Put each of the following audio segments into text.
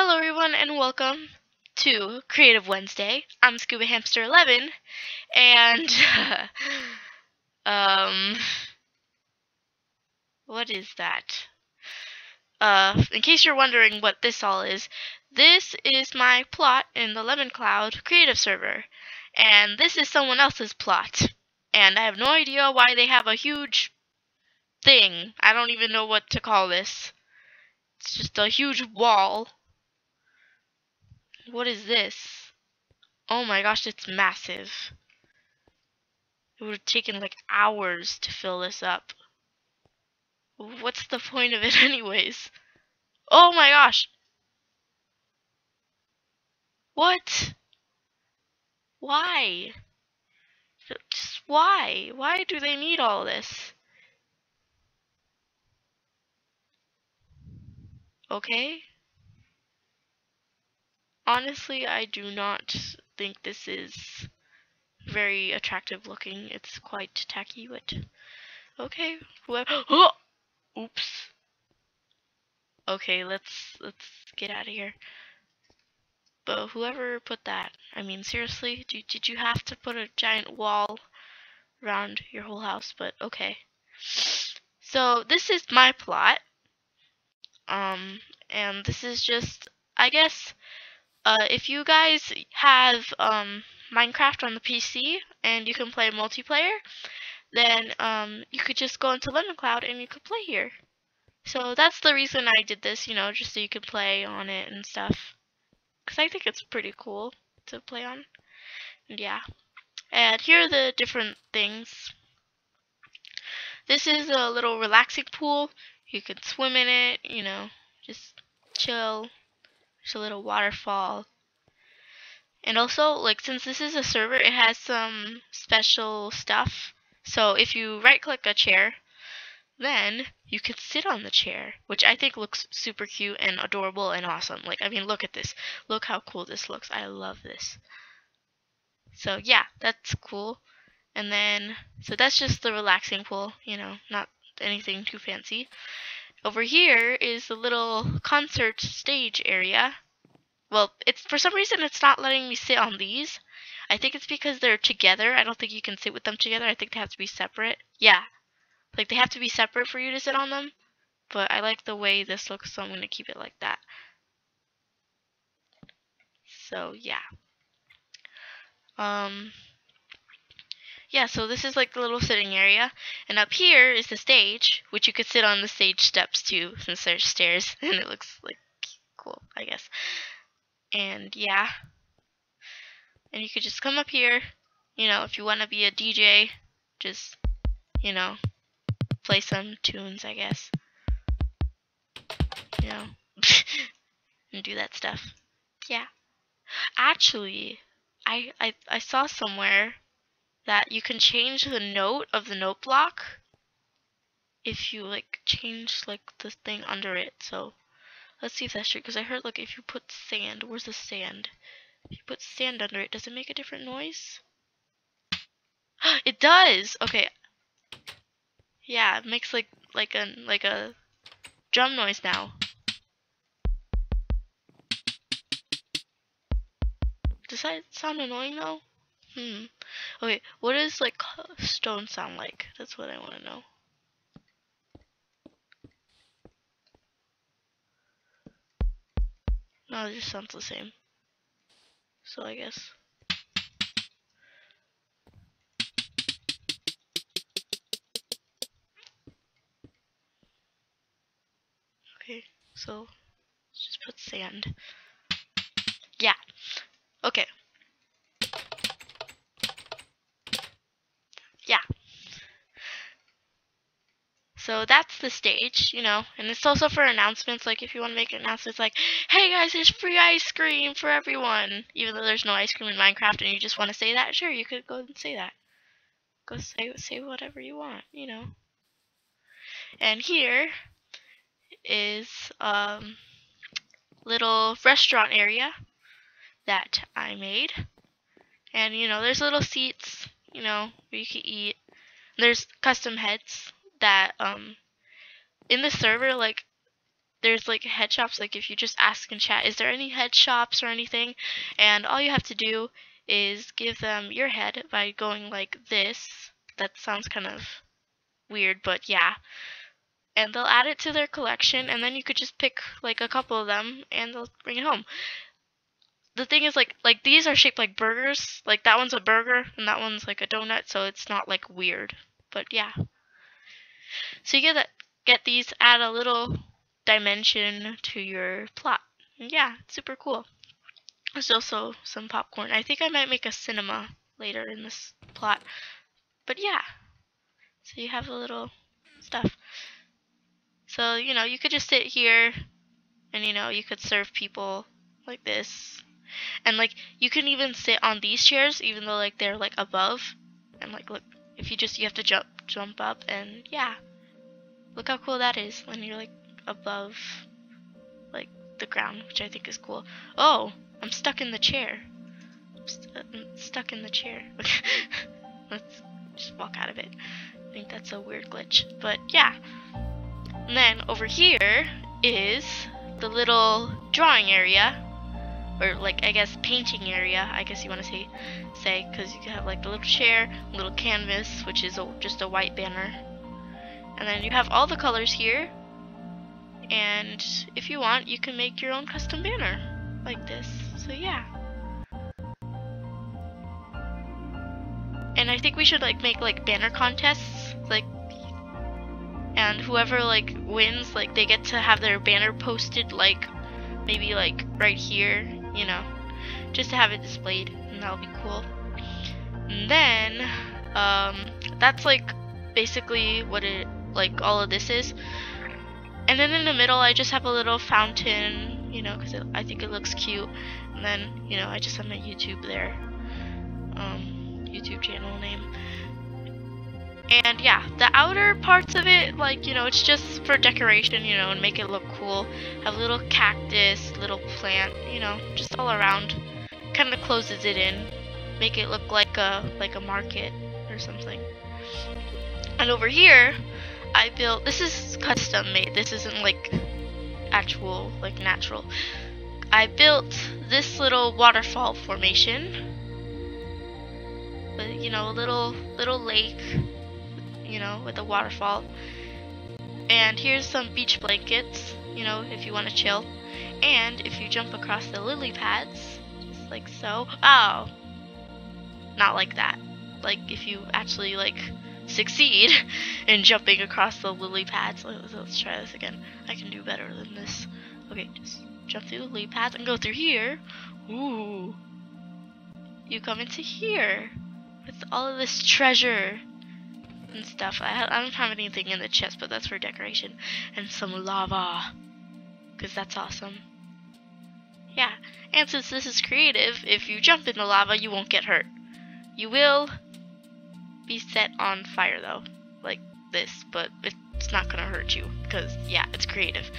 Hello everyone and welcome to Creative Wednesday. I'm Scuba Hamster 11 and um what is that? Uh in case you're wondering what this all is, this is my plot in the Lemon Cloud creative server and this is someone else's plot. And I have no idea why they have a huge thing. I don't even know what to call this. It's just a huge wall what is this? Oh my gosh, it's massive. It would have taken like hours to fill this up. What's the point of it anyways? Oh my gosh! What? Why? Just why? Why do they need all this? Okay? Honestly, I do not think this is very attractive looking. It's quite tacky, but okay. Whoever! Oops. Okay, let's let's get out of here. But whoever put that, I mean, seriously, did, did you have to put a giant wall around your whole house? But okay. So this is my plot. Um, and this is just, I guess, uh, if you guys have um, Minecraft on the PC and you can play multiplayer, then um, you could just go into Lemon Cloud and you could play here. So that's the reason I did this, you know, just so you could play on it and stuff. Because I think it's pretty cool to play on. And yeah. And here are the different things. This is a little relaxing pool. You can swim in it, you know, just chill. A little waterfall. And also, like, since this is a server, it has some special stuff. So if you right click a chair, then you can sit on the chair, which I think looks super cute and adorable and awesome. Like, I mean, look at this. Look how cool this looks. I love this. So yeah, that's cool. And then, so that's just the relaxing pool, you know, not anything too fancy. Over here is the little concert stage area. Well, it's for some reason it's not letting me sit on these. I think it's because they're together. I don't think you can sit with them together. I think they have to be separate. Yeah. Like they have to be separate for you to sit on them. But I like the way this looks, so I'm going to keep it like that. So, yeah. Um, yeah, so this is like the little sitting area. And up here is the stage, which you could sit on the stage steps too, since there's stairs. And it looks like cool, I guess. And yeah. And you could just come up here, you know, if you want to be a DJ, just, you know, play some tunes, I guess. You know, and do that stuff. Yeah. Actually, I, I, I saw somewhere that you can change the note of the note block if you like change like the thing under it. So let's see if that's true because I heard like if you put sand, where's the sand? If you put sand under it, does it make a different noise? it does. Okay. Yeah, it makes like like a like a drum noise now. Does that sound annoying though? Hmm. Okay, what does like stone sound like? That's what I want to know. No, it just sounds the same. So I guess. Okay, so let's just put sand. Yeah. Okay. So that's the stage, you know, and it's also for announcements. Like if you want to make an announcements, like, "Hey guys, there's free ice cream for everyone," even though there's no ice cream in Minecraft, and you just want to say that, sure, you could go and say that. Go say say whatever you want, you know. And here is um little restaurant area that I made, and you know, there's little seats, you know, where you can eat. There's custom heads that um in the server like there's like head shops like if you just ask in chat is there any head shops or anything? And all you have to do is give them your head by going like this. That sounds kind of weird but yeah. And they'll add it to their collection and then you could just pick like a couple of them and they'll bring it home. The thing is like like these are shaped like burgers. Like that one's a burger and that one's like a donut so it's not like weird. But yeah so you get get these add a little dimension to your plot. Yeah, super cool. There's also some popcorn. I think I might make a cinema later in this plot. But yeah. So you have a little stuff. So, you know, you could just sit here and, you know, you could serve people like this. And, like, you can even sit on these chairs even though, like, they're, like, above. And, like, look, if you just, you have to jump, jump up and, yeah. Look how cool that is when you're, like, above like the ground, which I think is cool. Oh, I'm stuck in the chair. I'm, st uh, I'm stuck in the chair. Let's just walk out of it. I think that's a weird glitch, but yeah. And then over here is the little drawing area, or like I guess painting area. I guess you want to say, say, because you have like the little chair, little canvas, which is a, just a white banner, and then you have all the colors here. And if you want you can make your own custom banner like this. So yeah. And I think we should like make like banner contests like and whoever like wins like they get to have their banner posted like maybe like right here you know just to have it displayed and that'll be cool and then um that's like basically what it like all of this is and then in the middle, I just have a little fountain, you know, because I think it looks cute. And then, you know, I just have my YouTube there. Um, YouTube channel name. And yeah, the outer parts of it, like, you know, it's just for decoration, you know, and make it look cool. Have a little cactus, little plant, you know, just all around. Kind of closes it in. Make it look like a, like a market or something. And over here, I built, this is custom made, this isn't like actual, like natural. I built this little waterfall formation. With, you know, a little, little lake, you know, with a waterfall. And here's some beach blankets, you know, if you want to chill. And if you jump across the lily pads, just like so. Oh! Not like that. Like if you actually like succeed in jumping across the lily pads. Let's, let's try this again. I can do better than this. Okay, just jump through the lily pads and go through here. Ooh. You come into here with all of this treasure and stuff. I, I don't have anything in the chest, but that's for decoration. And some lava. Because that's awesome. Yeah, and since this is creative, if you jump in the lava, you won't get hurt. You will, be set on fire though, like this, but it's not gonna hurt you because yeah, it's creative.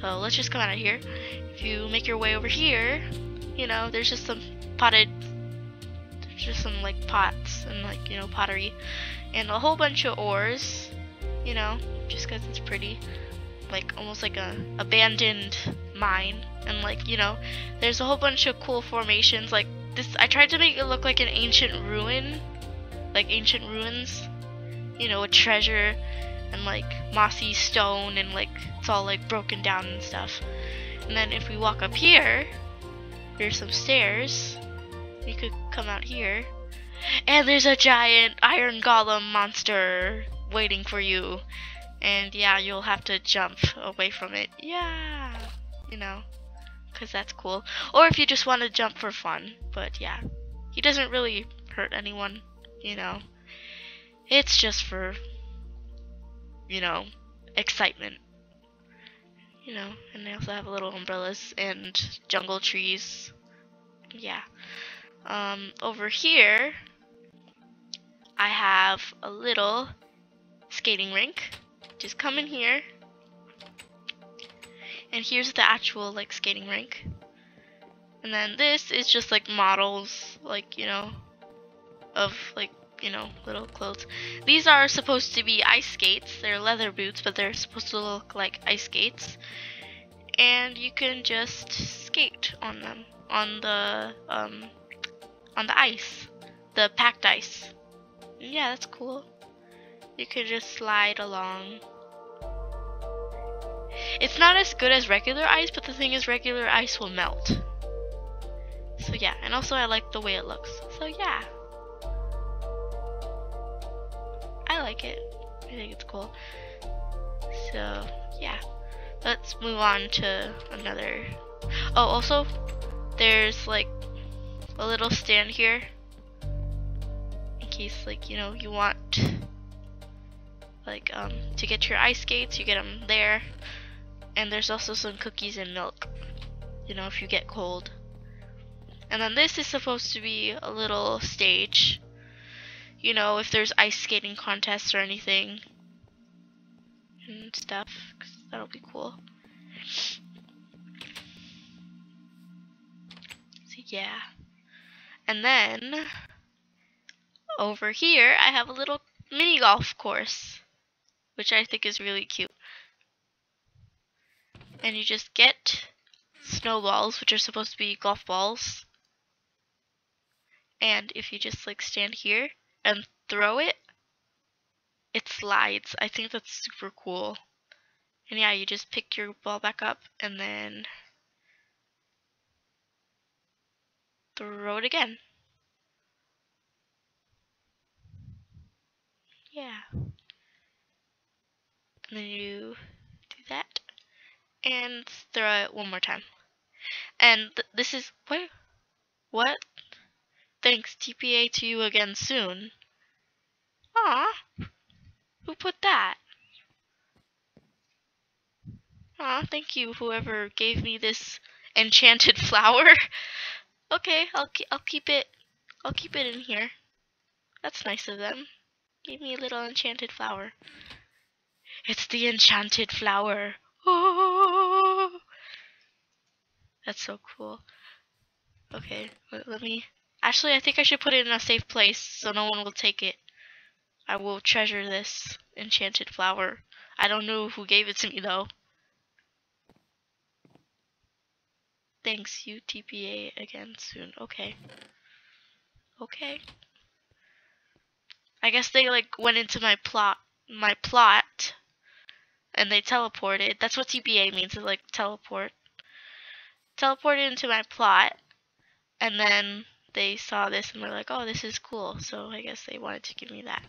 So let's just come out of here. If you make your way over here, you know, there's just some potted, just some like pots and like you know pottery, and a whole bunch of ores, you know, just because it's pretty, like almost like a abandoned mine, and like you know, there's a whole bunch of cool formations like this. I tried to make it look like an ancient ruin like ancient ruins, you know, a treasure and like mossy stone and like it's all like broken down and stuff. And then if we walk up here, there's some stairs. You could come out here. And there's a giant iron golem monster waiting for you. And yeah, you'll have to jump away from it. Yeah, you know, because that's cool. Or if you just want to jump for fun. But yeah, he doesn't really hurt anyone you know. It's just for, you know, excitement. You know, and they also have little umbrellas and jungle trees. Yeah. Um, over here, I have a little skating rink. Just come in here. And here's the actual, like, skating rink. And then this is just, like, models, like, you know, of like you know little clothes these are supposed to be ice skates they're leather boots but they're supposed to look like ice skates and you can just skate on them on the um on the ice, the packed ice. Yeah, that's cool. You can just slide along. It's not as good as regular ice, but the thing is regular ice will melt. So yeah, and also I like the way it looks. So yeah. I like it. I think it's cool. So yeah. Let's move on to another. Oh, also, there's like a little stand here in case like you know you want like um to get your ice skates you get them there. And there's also some cookies and milk you know if you get cold. And then this is supposed to be a little stage you know if there's ice skating contests or anything and stuff cause that'll be cool. So yeah and then over here I have a little mini golf course, which I think is really cute. And you just get snowballs, which are supposed to be golf balls. And if you just like stand here and throw it, it slides. I think that's super cool. And yeah, you just pick your ball back up and then throw it again. Yeah. And then you do that and throw it one more time. And th this is what? What? Thanks TPA to you again soon. Ah, who put that? Aw, thank you whoever gave me this enchanted flower. Okay, I'll I'll keep it I'll keep it in here. That's nice of them. Give me a little enchanted flower. It's the enchanted flower. Oh! That's so cool. Okay, let, let me... Actually, I think I should put it in a safe place so no one will take it. I will treasure this enchanted flower. I don't know who gave it to me though. Thanks, you TPA again soon. Okay. Okay. I guess they like went into my plot, my plot, and they teleported. That's what TPA means, is like teleport. Teleported into my plot, and then they saw this and were like, oh, this is cool. So I guess they wanted to give me that.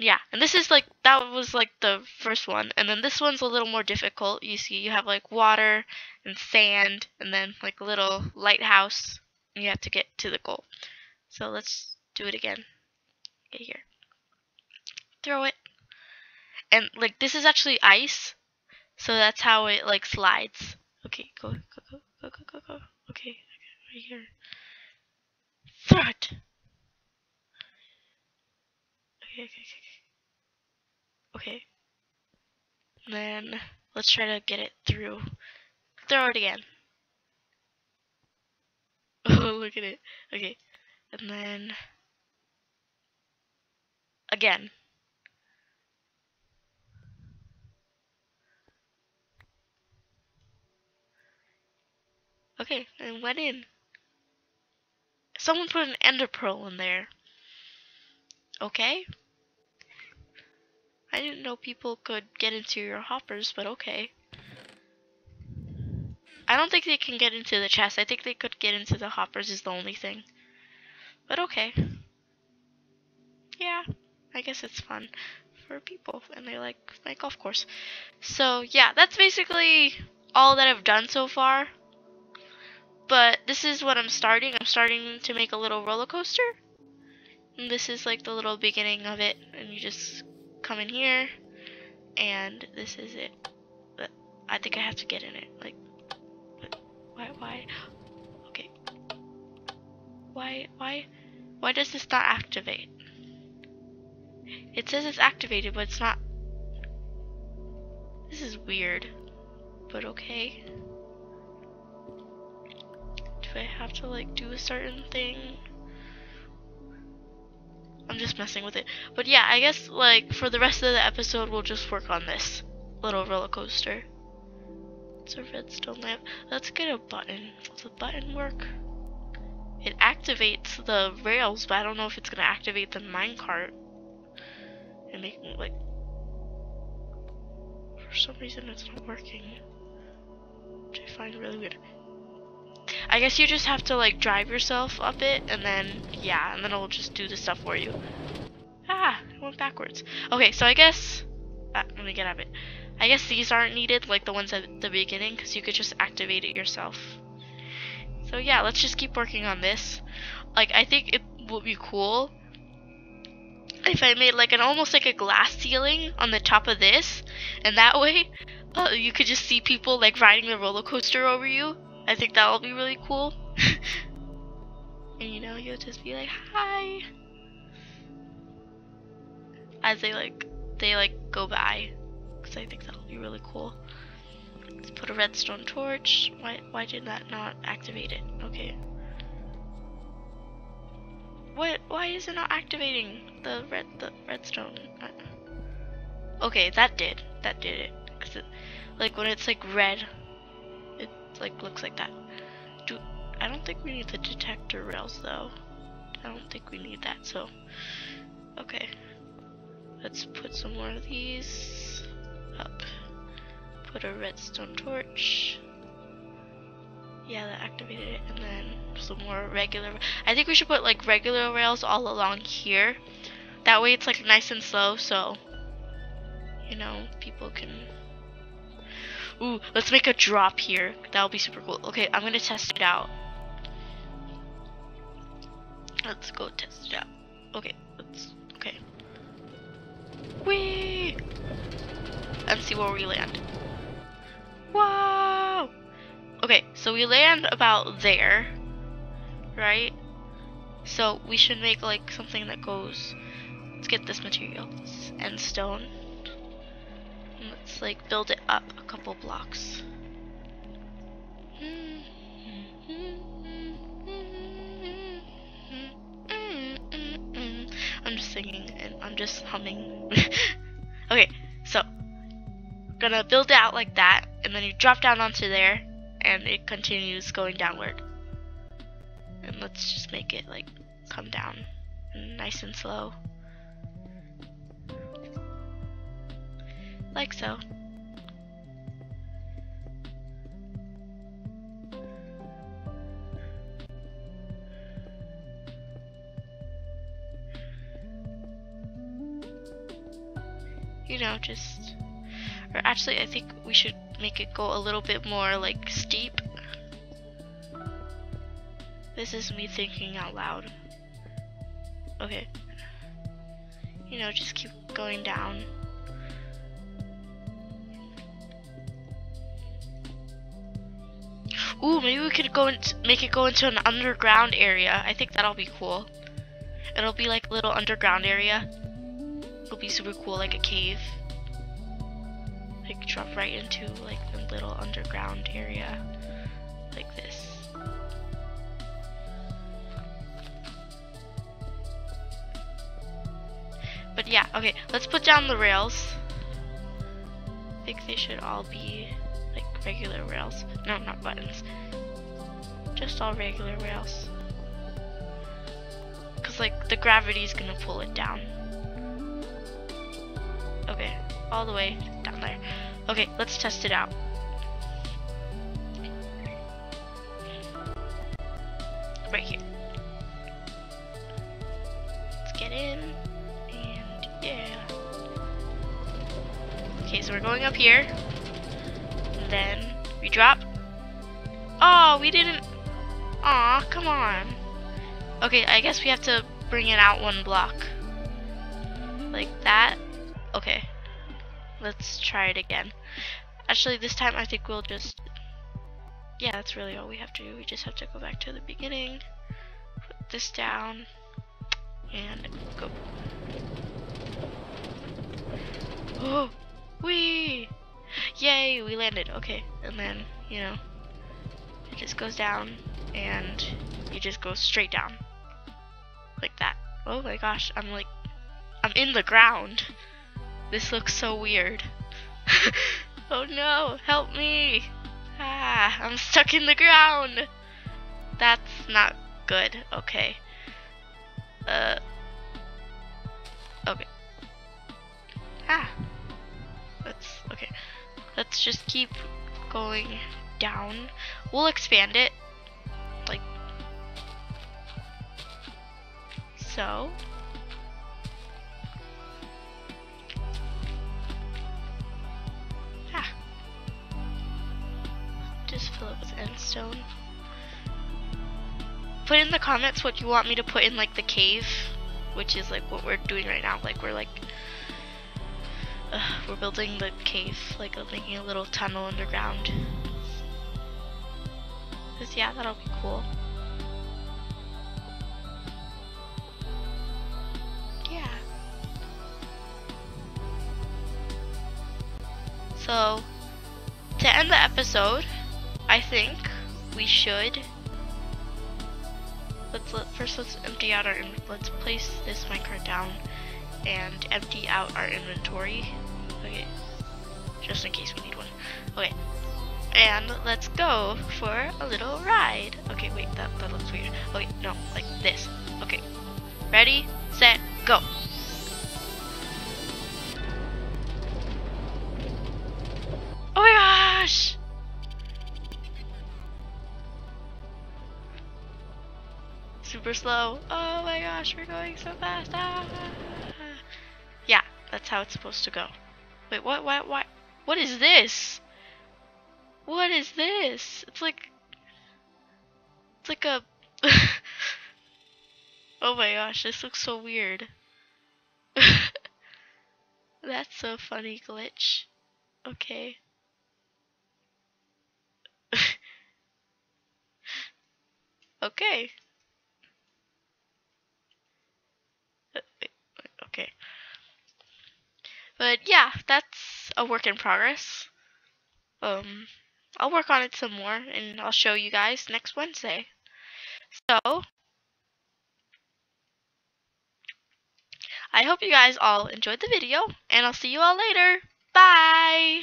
Yeah, and this is like, that was like the first one. And then this one's a little more difficult. You see, you have like water and sand, and then like a little lighthouse, and you have to get to the goal. So let's do it again. Okay, here. Throw it. And like this is actually ice. So that's how it like slides. Okay, go, go, go, go, go, go, go. Okay, right here. Throw it. Okay, okay, okay. And then let's try to get it through. Throw it again. Oh, look at it. Okay. And then again. Okay, and went in. Someone put an ender pearl in there. Okay. I didn't know people could get into your hoppers, but okay. I don't think they can get into the chest. I think they could get into the hoppers is the only thing. But okay. Yeah. I guess it's fun for people and they like my golf course. So yeah, that's basically all that I've done so far. But this is what I'm starting. I'm starting to make a little roller coaster. And this is like the little beginning of it. And you just come in here. And this is it. But I think I have to get in it. Like, why, why? Okay. Why, why, why does this not activate? It says it's activated, but it's not. This is weird. But okay. Do I have to like do a certain thing? Just messing with it. But yeah, I guess like for the rest of the episode we'll just work on this little roller coaster. It's a redstone lamp. Let's get a button. Does the button work? It activates the rails, but I don't know if it's gonna activate the minecart and make like. For some reason, it's not working, which I find really weird. I guess you just have to like drive yourself up it, and then yeah, and then it'll just do the stuff for you. Ah, I went backwards. Okay, so I guess. Ah, let me get out of it. I guess these aren't needed, like the ones at the beginning, because you could just activate it yourself. So yeah, let's just keep working on this. Like, I think it would be cool if I made like an almost like a glass ceiling on the top of this, and that way, uh, you could just see people like riding the roller coaster over you. I think that will be really cool. and you know, you'll just be like, hi, as they like they like go by, because I think that'll be really cool. Let's put a redstone torch. Why, why did that not activate it? Okay. What, why is it not activating the red, the redstone? Uh, okay, that did. That did it. Cause it, like when it's like red, like looks like that. Do, I don't think we need the detector rails though. I don't think we need that, so, okay. Let's put some more of these up put a redstone torch. Yeah, that activated it, and then some more regular. I think we should put like regular rails all along here. That way it's like nice and slow, so you know people can. Ooh, let's make a drop here. That'll be super cool. Okay, I'm gonna test it out. Let's go test it out. Okay, let's. Okay. Whee! And see where we land. Whoa! Okay, so we land about there, right? So we should make like something that goes. Let's get this material, and stone. Like build it up a couple blocks. I'm just singing and I'm just humming. okay, so gonna build it out like that and then you drop down onto there and it continues going downward and let's just make it like come down nice and slow like so you know just or actually I think we should make it go a little bit more like steep. This is me thinking out loud. Okay. You know, just keep going down. Ooh, maybe we could go and make it go into an underground area. I think that'll be cool. It'll be like a little underground area. It'll be super cool, like a cave like drop right into like the little underground area like this. But yeah, okay, let's put down the rails. I think they should all be regular rails. No, not buttons. Just all regular rails. Cause like the gravity is gonna pull it down. Okay, all the way down there. Okay, let's test it out. Right here. Let's get in, and yeah. Okay, so we're going up here. Then we drop. Oh, we didn't. Aw, come on. Okay, I guess we have to bring it out one block. Like that. Okay. Let's try it again. Actually, this time I think we'll just... Yeah, that's really all we have to do. We just have to go back to the beginning. Put this down. And go. Oh! Wee! Yay, we landed. Okay, and then, you know, it just goes down and you just go straight down. Like that. Oh my gosh, I'm like, I'm in the ground. This looks so weird. oh no, help me. Ah, I'm stuck in the ground. That's not good. Okay. Uh. Okay. Ah. Let's, okay. Let's just keep going down. We'll expand it. Like. So. Ah. Just fill it with endstone. Put in the comments what you want me to put in like the cave, which is like what we're doing right now. Like we're like uh, we're building the cave, like making a little tunnel underground. Cause yeah, that'll be cool. Yeah. So, to end the episode, I think we should let's let, first let's empty out our let's place this minecart down and empty out our inventory. Okay. Just in case we need one. Okay. And let's go for a little ride. Okay wait that, that looks weird. Okay no like this. Okay. Ready set go. Oh my gosh! Super slow. Oh my gosh, we're going so fast. Ah. That's how it's supposed to go. Wait, what, what, what? What is this? What is this? It's like, it's like a, oh my gosh, this looks so weird. That's a funny glitch. Okay. okay. But yeah, that's a work in progress. Um, I'll work on it some more and I'll show you guys next Wednesday. So, I hope you guys all enjoyed the video and I'll see you all later. Bye!